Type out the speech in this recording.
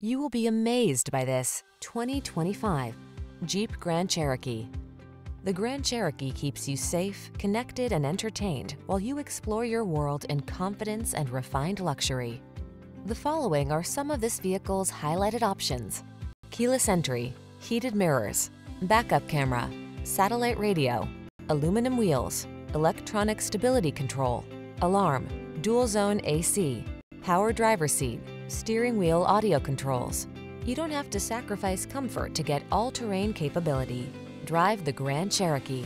You will be amazed by this 2025 Jeep Grand Cherokee. The Grand Cherokee keeps you safe, connected, and entertained while you explore your world in confidence and refined luxury. The following are some of this vehicle's highlighted options. Keyless entry, heated mirrors, backup camera, satellite radio, aluminum wheels, electronic stability control, alarm, dual zone AC, power driver seat, steering wheel audio controls. You don't have to sacrifice comfort to get all-terrain capability. Drive the Grand Cherokee.